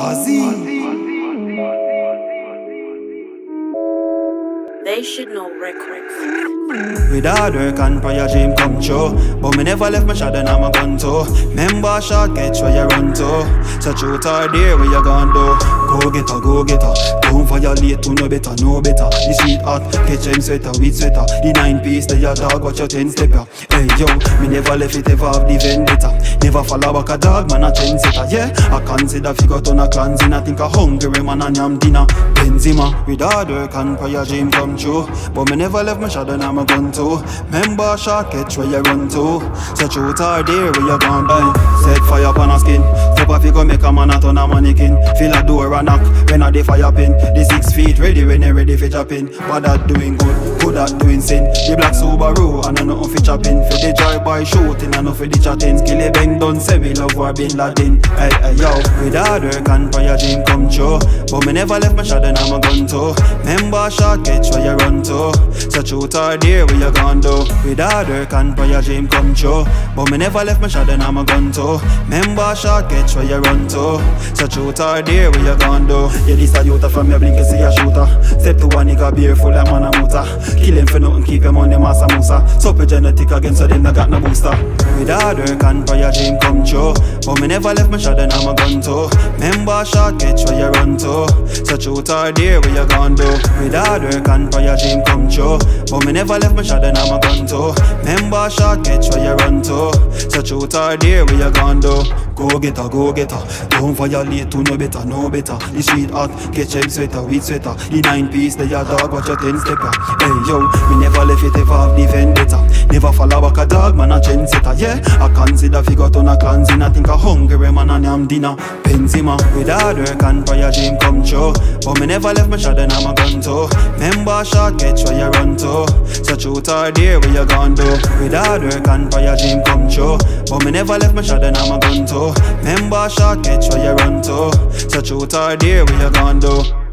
Ozzy. They should know records. With hard work and prayer dream come true But me never left my shadow and I'm a gun to Member shot catch where you run to So truth or dare where you gonna do Go get go get her Don't violate to no better, no better. The sweet hot, catch them sweater with sweater. The nine piece, the your dog, watch your ten stepper Hey yo, me never left it ever have the vendetta. Never follow back a dog, man a trendsetter Yeah, I consider figure ton a clans in I think a hungry man and yam dinner. Benzema, with hard work and prayer dream come true. But me never left my shadow I'm a gun to Member shot catch where you run to. So truth or dare where you gone by. Set fire upon a skin Off go make a man a turn a mannequin Feel a door a knock when a the fire pin. The six feet ready when you ready for chopping. But that doing good, good at doing sin. The black Subaru and I know fi chopping. For the drive by shooting and no for the chatting. Skilly bang done say we love war bin Laden. Hey hey yo, with hard work and prayer dream come true. But me never left my shadow I'm a gun to. Member shot catch where you run to. So truth or dare where you gone do With hard work and prayer dream come true. But me never left my shadow I'm a gun to. Member shot catch where you run to. So truth or dare where you gone do Yeah this a youth from your blink you see a shooter. Step to one nigga beer full of man a motor Kill him for nothing keep him on the massa musa. Super genetic again so them not got no booster. With hard work and prayer dream come true. But me never left my shadow I'm a gun to. Member shot catch where you run to. So truth or dare where you gone do With hard work and prayer dream come true. But me never left my shadow I'm a gun to. Member shot catch where you run to. So truth or dare where you gone do Go get her, go get her Don't violate to no better, no better. The sweet hot, them sweater, with sweater. The nine piece, the your dog, watch your ten stepper. Hey yo, me never left it ever have the vendetta. Never follow back a dog, man a trendsetter Yeah, I consider figure ton a clans in I think a hungry man and yam dinner. Benzema, with hard work and prayer dream come true. But me never left my shadow I'm a gun to. Member shot, catch where you run to truth or dare where you gone do? With hard work and your dream come true. But me never left my shadow and I'm a gun to Member shot, catch where you run to. So truth or dare where you gone do